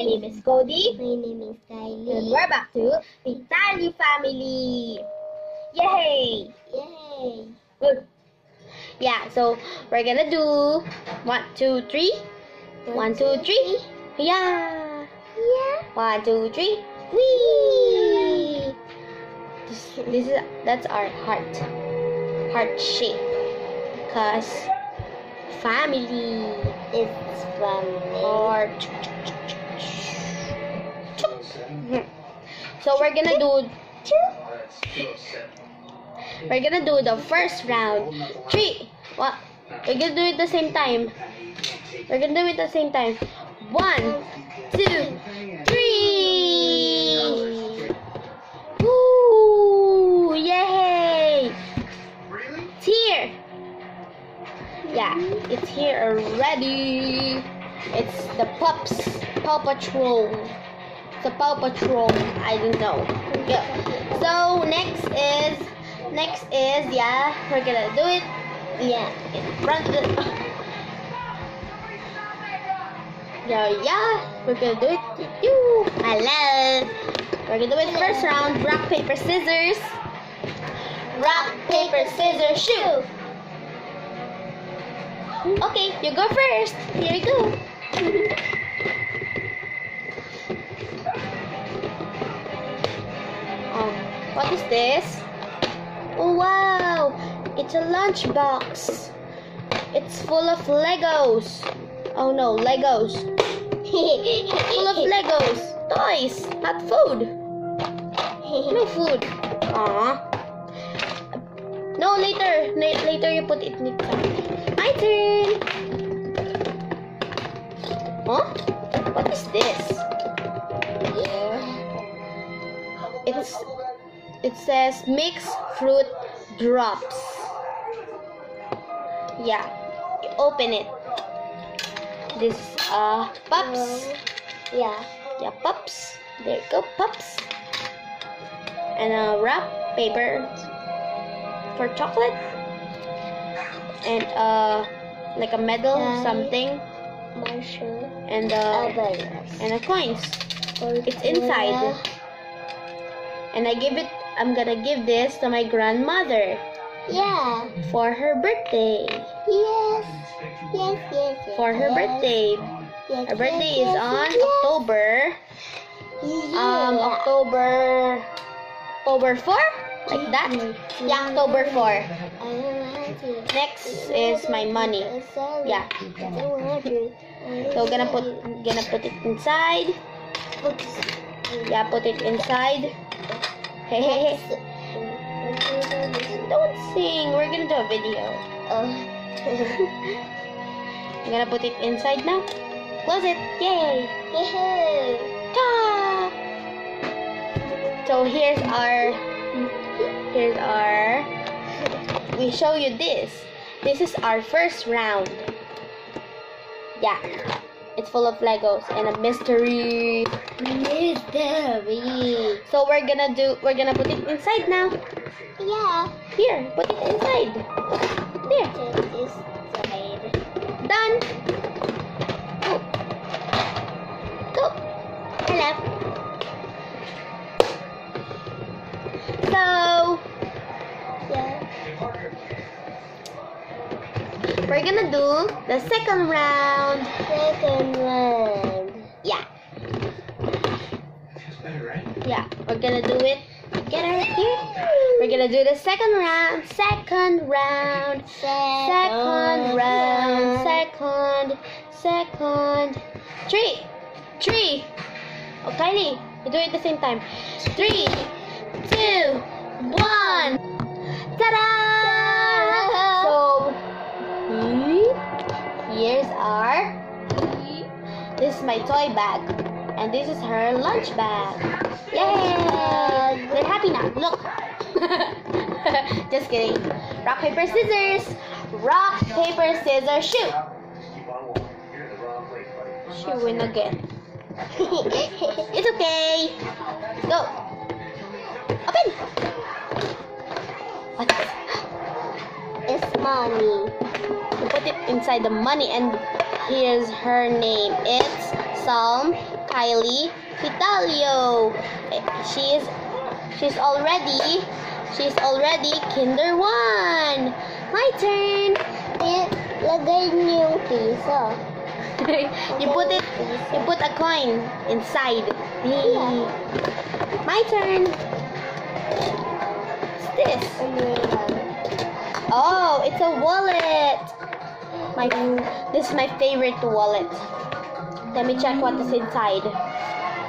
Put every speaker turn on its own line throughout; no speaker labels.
My name is Khodey.
My name is
Kyleigh.
And
we're back to Pitallo Family. Yay!
Yay!
Good. Yeah, so we're gonna do one, two, three. One, two, three. Yeah.
Yeah.
One, two, three. Whee! This, this is that's our heart. Heart shape. Cause family.
It's from.
Heart. So we're gonna do we're gonna do the first round. Three. What? We're gonna do it the same time. We're gonna do it the same time. One, two, three. Woo! Yay! It's here. Yeah, it's here already. It's the pups, Paw Patrol. A Paw Patrol. I don't know. Yeah. So next is next is yeah. We're gonna do it. Yeah, in front of the. Yeah, yeah. We're gonna do it. You. I love. We're gonna do it first round. Rock paper scissors. Rock paper scissors shoot. Okay, you go first. Here you go. what is this? Oh wow, it's a lunchbox. It's full of Legos. Oh no, Legos. full of Legos. Toys, not food. No food. Aww. No, later. La- later you put it in the My turn. Huh? What is this? It's it says mixed fruit drops. Yeah. Open it. This uh pups.
Yeah.
Yeah, pups. There you go, pups. And a wrap paper for chocolate. And uh like a medal
Daddy.
something
Marshall.
and uh
Others.
and a coins. It's inside. And I give it I'm gonna give this to my grandmother
Yeah.
for her birthday.
Yes. Yes, yes, yes.
For her
yes.
birthday.
Yes,
Her birthday is on. October um October October 4 like that. Yeah, October 4.
I want it.
Next is my money. Yeah. So gonna put gonna put it inside. Yeah, put it inside. Don't sing. We're gonna do a video. Oh. I'm gonna put it inside now. Close it. Yay. Ta! So here's our here's our we show you this. This is our first round. Yeah. It's full of Legos and a mystery.
Mystery.
So we're gonna do we're gonna put it inside now.
Yeah.
Here, put it inside. There.
This side.
Done. Go. Go. Hello. So
Yeah.
We're gonna do the second round.
Second round.
Yeah. Sounds better, right? Yeah, we're gonna do it. Get her here. We're gonna do the second round. Second round. Second round. Second. Second. Three. Three. Oh, Kyleigh, you do it at the same time. Three, two, one. Ta-da! Here's our. This is my toy bag, and this is her lunch bag. Yay! They're happy now. Look. Just kidding. Rock paper scissors. Rock paper scissors shoot. She win again. it's okay. Go. Open. What?
It's money.
Put it inside the money and here's her name. It's Psalm Kyleigh Pitallo. She is she's already she's already kinder one. My turn.
Eh, lagay niyo piso.
you put it you put a coin inside.
Yeah.
My turn. What's this? Oh, it's a wallet. My this is my favorite wallet. Let me check what is inside.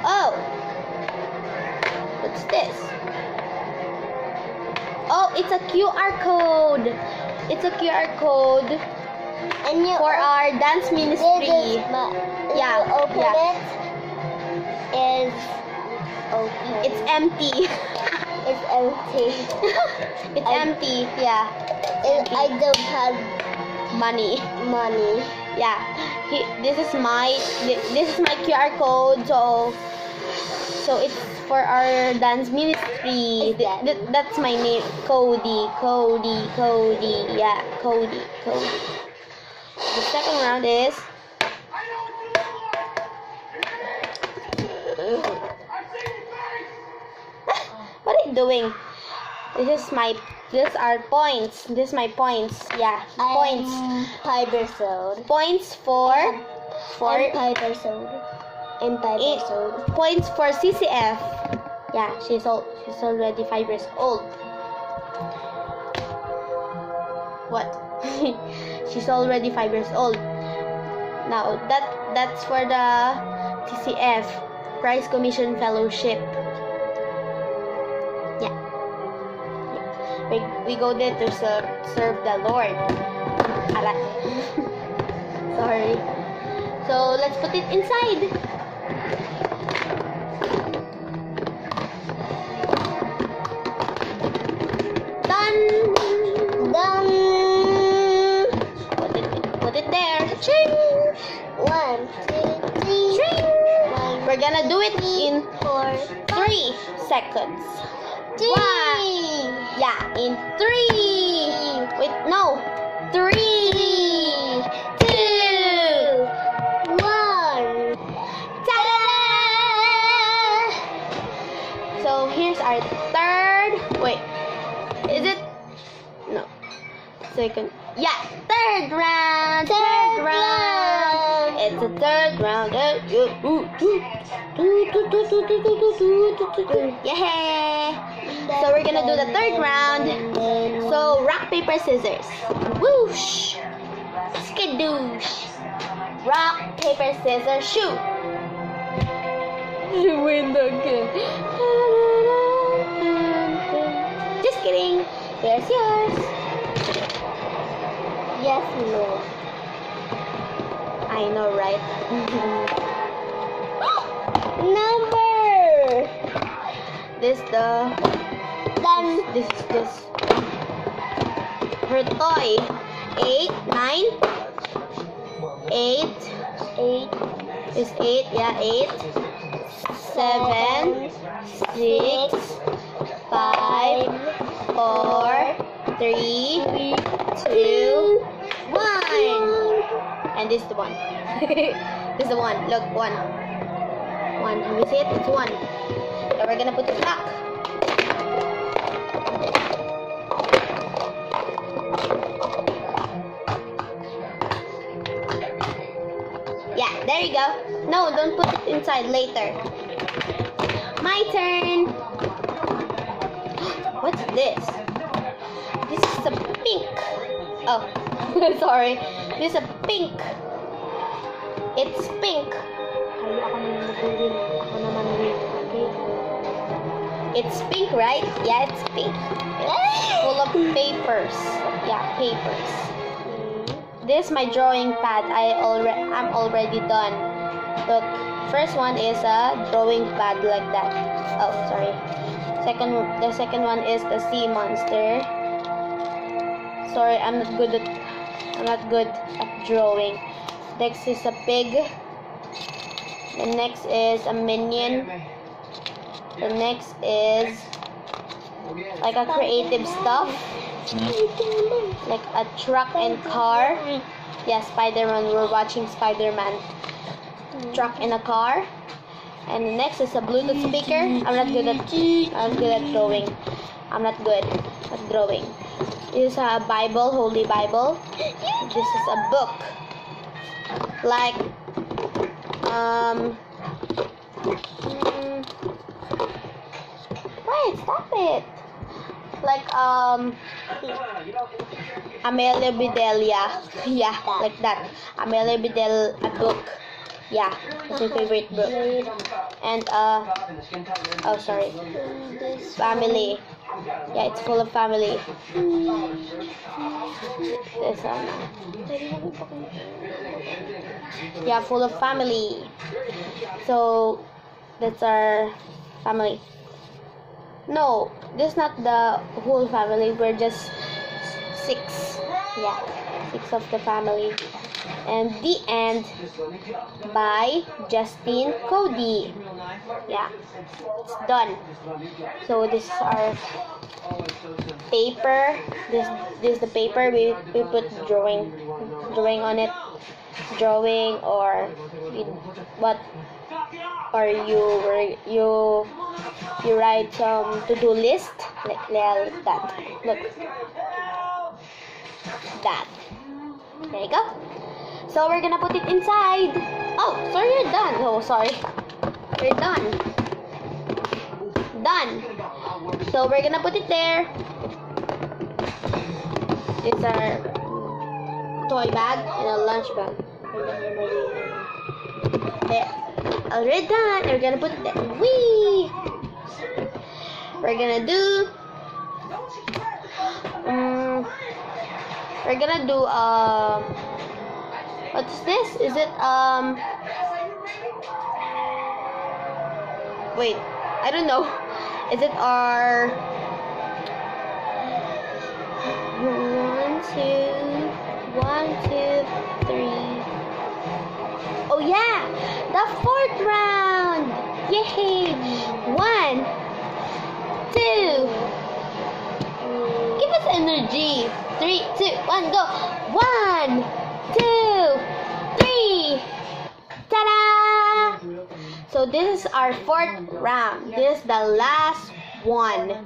Oh. What's this? Oh, it's a QR code. It's a QR code
And you
for our dance ministry.
is
Yeah,
You open
yeah.
it. Is open.
It's empty.
it's empty.
it's
I-
empty. Yeah.
It, I don't have
Money.
money.
Yeah. He, this is my this is my QR code. So so it's for our dance ministry.
That-
Th- th- that's my name. Khodey. Khodey. Khodey. Yeah. Khodey. Khodey. The second round is. what are you doing? This is my. These are points. This is my points. Yeah. Points.
I'm Piper Sold.
Points for. For.
Piper Sold. I'm Piper Sold.
points for CCF. Yeah, she's all she's already five years old. What? she's already five years old. Now that that's for the CCF Christ's Commission Fellowship. We, we go there to serve, serve the Lord. Sorry. So let's put it inside. Done.
Done.
Put it, put it there.
Ching. One, two, three.
Ching.
One,
We're gonna do it in
four,
three seconds.
three.
One. Yeah, in three. Wait, no. Three. Two.
One.
Ta-da! So here's our third. Wait, is it? No. Second. Yeah, third round.
Third
round.
round.
It's the third round. Uh, uh, so we're gonna do the third round. So rock, paper, scissors. Whoosh! Skidoosh! Rock, paper, scissors, shoot! You win the game. Just kidding. Here's yours.
Yes, no.
I know, right?
Number.
This the
Done.
this is this her toy. Eight, nine, eight
Eight.
is eight. Yeah, eight. Seven, six, five, four, three, two, one. And this is the one. this is the one. Look, one. One. Can you see it? It's one. So we're gonna put it back. There you go. No, don't put it inside later. My turn. What's this? This is a pink. Oh, sorry. This is a pink. It's pink. It's pink, right? Yeah, it's pink. Full of papers. Yeah, papers. This is my drawing pad. I already I'm already done. Look, first one is a drawing pad like that. Oh, sorry. Second, the second one is the sea monster. Sorry, I'm not good at I'm not good at drawing. Next is a pig. The next is a minion. The next is like a creative stuff, like a truck and car. Yeah, Spider-Man. We're watching Spider-Man. Truck and a car. And the next is a Bluetooth speaker. I'm not good at I'm good at drawing. I'm not good at drawing. This is a Bible, Holy Bible. This is a book. Like um Right, stop it. Like um Amelia Bedelia. Yeah, like that. Amelia Bedelia book. Yeah, that's my favorite book. And uh oh sorry. Family. Yeah, it's full of family. This one. Yeah, full of family. So that's our family. No, this is not the whole family. We're just six. Yeah, six of the family. And the end by Justin Khodey. Yeah, it's done. So this is our paper. This this is the paper we, we put drawing drawing on it. Drawing or what or you were- you you write some to-do list like, like that. Look. That. There you go. So we're gonna put it inside. Oh, sorry, you're done. Oh, sorry. You're done. Done. So we're gonna put it there. It's our toy bag and a lunch bag. There. Already done. We're gonna put it there. Whee! We're gonna do. Um, we're gonna do um. What's this? Is it um? Wait, I don't know. Is it our one, two, one, two, three? Oh yeah, the fourth round. Yay! One, two. Give us energy. Three, two, one, go. One, two, three. Ta-da! So this is our fourth round. This is the last one.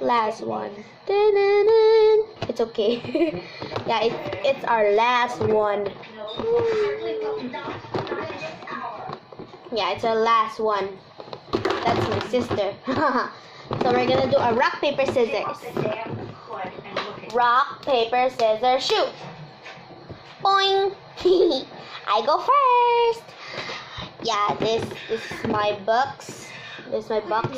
Last one. It's okay. yeah, it, it's our last one. Yeah, it's our last one. That's my sister. so we're gonna do a rock, paper, scissors. Rock, paper, scissors, shoot. Boing. I go first. Yeah, this, this is my box. This is my box.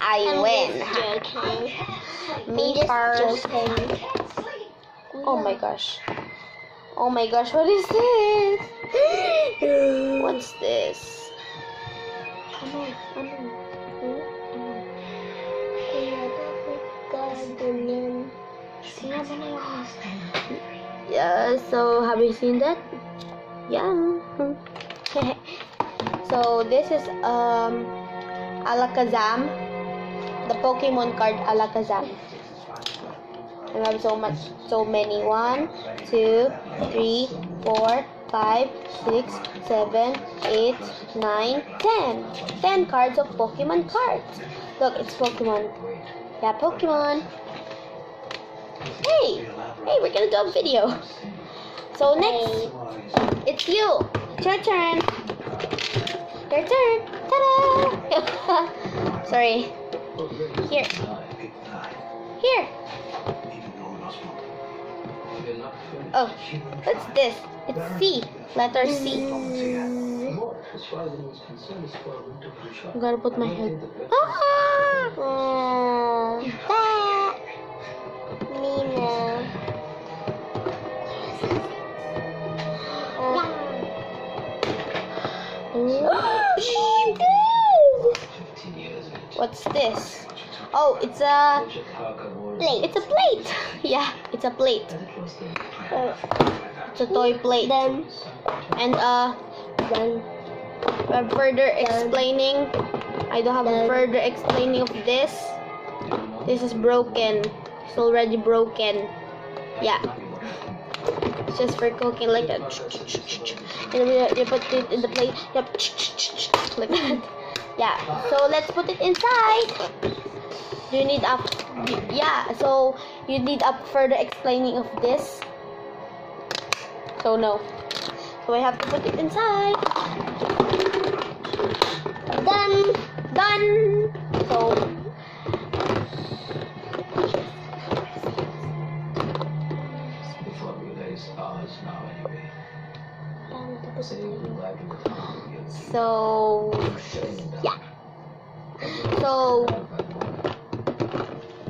I win. Me first. Oh my gosh. Oh my gosh, what is this? What's this? Yeah, so have you seen that? Yeah. so this is um Alakazam, the Pokemon card Alakazam. I have so much, so many. One, two, three, four, five, six, seven, eight, nine, ten. Ten cards of Pokemon cards. Look, it's Pokemon. Yeah, Pokemon. Hey, hey, we're gonna do a video. So next, it's you. It's your turn. Your turn. Ta-da! Sorry. Here. Here. Oh, what's this? It's C. Letter C. I gotta put my head. Ah!
Mm, that. Mina.
What's this? Oh, it's a
Plate.
it's a plate. Yeah, it's a plate.
Uh,
It's a toy plate.
Then,
And uh,
then,
uh, further explaining. I don't have a further explaining of this. This is broken. It's already broken. Yeah. It's just for cooking like that. And then you, put it in the plate. Yep. Like that. Yeah. So let's put it inside. Do you need up? Yeah. So you need up further explaining of this. So no. So I have to put it inside. Done. Done. So
Before we realize ours now anyway. Say you like it with
so
shutting it down.
yeah. So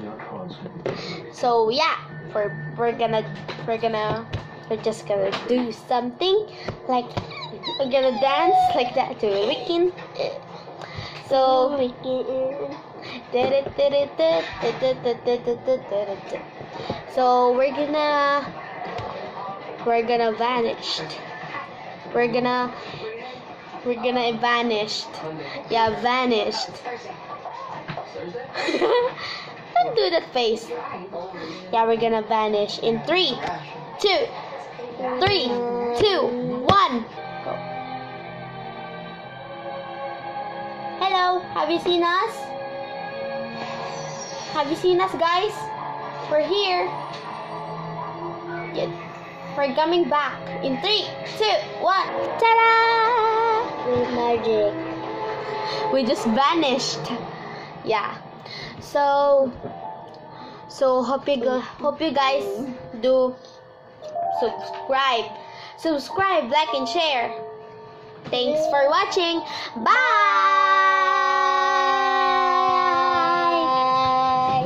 Your cards will be paid.
so yeah. We're we're gonna we're gonna we're just gonna do something like we're gonna dance like that to a weekend. So so we're gonna we're gonna vanish. We're gonna we're gonna vanished. Yeah, vanished. Don't do that face. Yeah, we're gonna vanish in three, two, three, two, one. Go. Hello, have you seen us? Have you seen us, guys? We're here. Yeah, we're coming back in three, two, one. Ta-da!
With magic.
we just vanished yeah so so hope you hope you guys do subscribe. Subscribe like and share. Thanks for watching. Bye.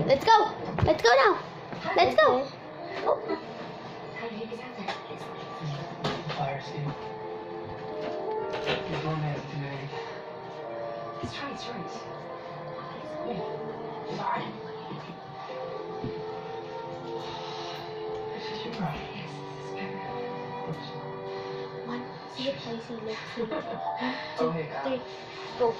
Let's go. Let's go now. Let's go. Oh,
Fire, Steve. You're going
two three
Okay, uh,
three go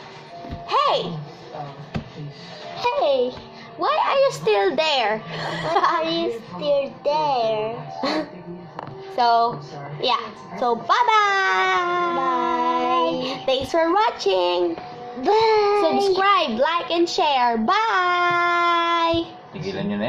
hey
um, please.
hey why are you still there Why
Are you still there?
So, yeah. So, bye-bye.
Bye.
Thanks for watching.
Bye.
Subscribe, like, and share. Bye.
Tigilan nyo na yan.